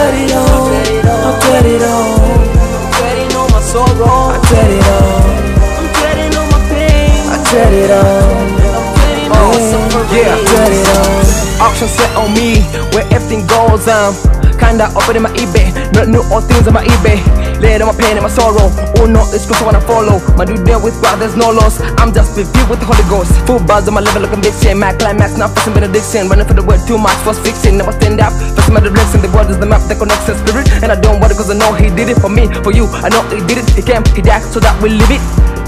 It all. I tried it all. I'm getting all my sorrow. I tried it all. I'm getting all my pain. I tried it all. And I'm my suffering. Yeah, I tried it all. Auction set on me, where everything goes. Um, kinda open in my eBay, not new all things on my eBay. On my pain and my sorrow. Oh no, it's cause I wanna follow. My dude there with God, there's no loss. I'm just filled with the Holy Ghost. Full buzz on my level of conviction. My climax, not facing benediction. Running for the word too much, was fixing. Never stand up, facing my direction. The world is the map that connects the spirit. And I don't want it cause I know He did it for me, for you. I know He did it. He came, He died so that we live it.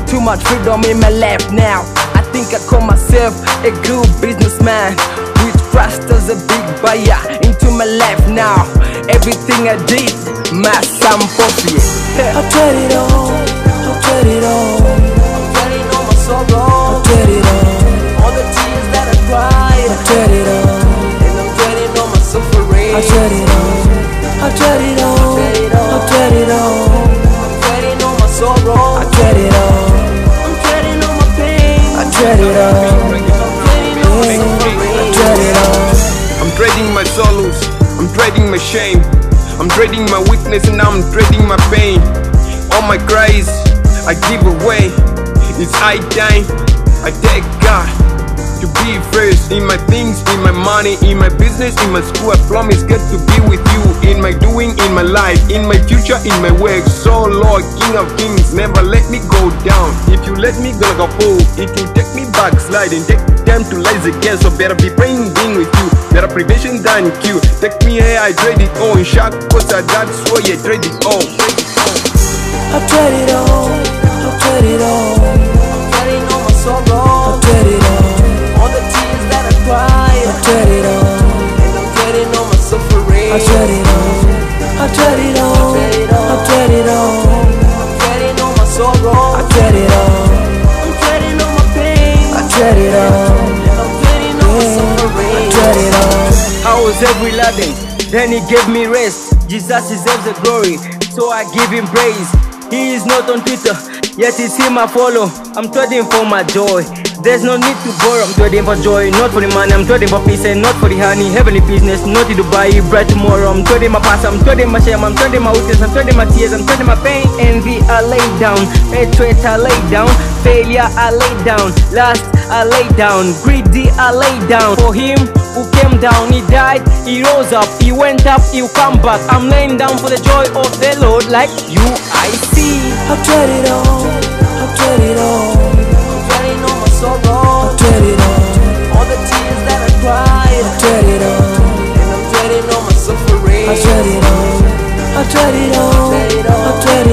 Too much freedom in my life now. I think I call myself a good businessman. With Christ as a big buyer into my life now. Everything I did, my son Poppy. I tried it all. I tried it all. I'm dreading my shame, I'm dreading my weakness and I'm dreading my pain. All my cries, I give away. It's high time, I take God to be first in my things, in my money, in my business, in my school. I promise God to be with you in my doing, in my life, in my future, in my work. So Lord, King of Kings, never let me go down. If you let me gonna go fall, it will take me back, sliding, take time to rise again. So better be praying, being with you. Better prevention than cure. Take me here, I trade it shock, cause I that's why you trade it all. I tried it all. Then he gave me rest. Jesus deserves the glory, so I give him praise. He is not on Twitter, yet it's him I follow. I'm trading for my joy. There's no need to borrow. I'm trading for joy, not for the money. I'm trading for peace and not for the honey. Heavenly business, not to Dubai, bright tomorrow. I'm trading my past, I'm trading my shame, I'm trading my weakness, I'm trading my tears, I'm trading my pain. Envy, I lay down. Hatred, I lay down. Failure, I lay down. Lust, I lay down. Greedy, I lay down. For him who came down, he died, he rose up, he went up, he'll come back. I'm laying down for the joy of the Lord, like you, I see. I tried it all. I tried it all. I'm getting all my sorrow. I tried it all. All the tears that I cried. I tried it all. And I'm all my suffering. I tried it all. I tried it all. I tried it all.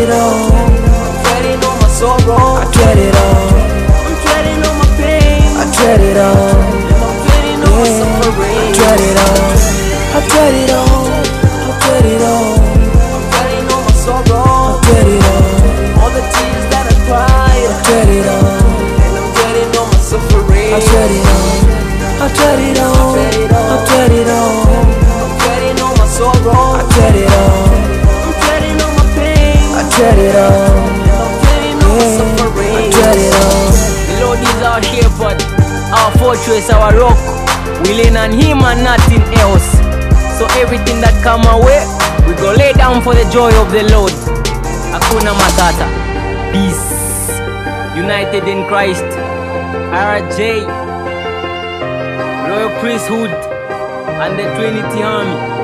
It all. And I'm getting all my I tried it all. The Lord is our shepherd, our fortress, our rock. We lean on Him and nothing else. So everything that come our way, we go lay down for the joy of the Lord. Hakuna Matata. Peace. United in Christ. RJ. Royal Priesthood. And the Trinity Army.